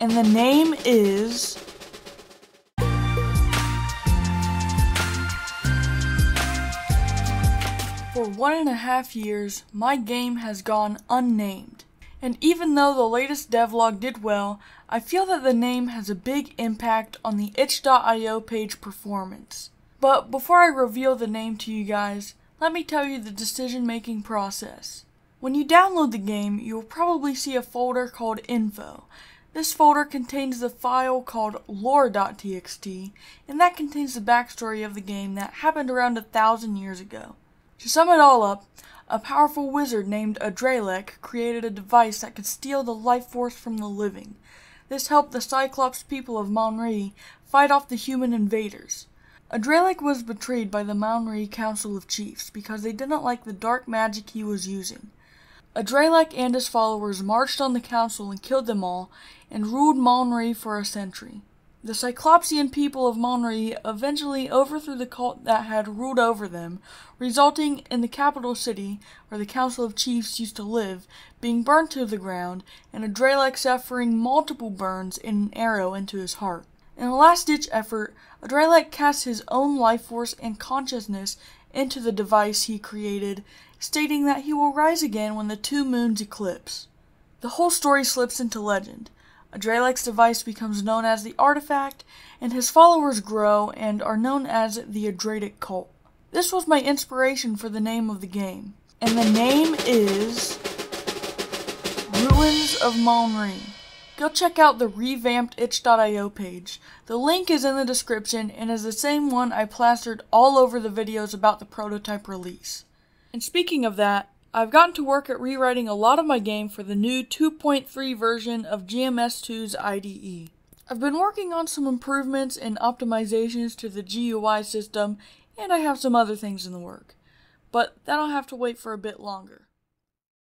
And the name is. For one and a half years, my game has gone unnamed. And even though the latest devlog did well, I feel that the name has a big impact on the itch.io page performance. But before I reveal the name to you guys, let me tell you the decision making process. When you download the game, you will probably see a folder called info. This folder contains the file called lore.txt, and that contains the backstory of the game that happened around a thousand years ago. To sum it all up, a powerful wizard named Adralek created a device that could steal the life force from the living. This helped the Cyclops people of Mounri fight off the human invaders. Adralek was betrayed by the Mounri Council of Chiefs because they didn't like the dark magic he was using. Adralek and his followers marched on the council and killed them all, and ruled Mounri for a century. The Cyclopsian people of Mounri eventually overthrew the cult that had ruled over them, resulting in the capital city, where the Council of Chiefs used to live, being burned to the ground, and Adralek suffering multiple burns and an arrow into his heart. In a last ditch effort, Adralek cast his own life force and consciousness into the device he created, stating that he will rise again when the two moons eclipse. The whole story slips into legend. Adralek's device becomes known as the Artifact, and his followers grow and are known as the Adratic Cult. This was my inspiration for the name of the game, and the name is Ruins of Mounri. Go check out the revamped itch.io page. The link is in the description and is the same one I plastered all over the videos about the prototype release. And speaking of that, I've gotten to work at rewriting a lot of my game for the new 2.3 version of GMS2's IDE. I've been working on some improvements and optimizations to the GUI system, and I have some other things in the work. But that'll have to wait for a bit longer.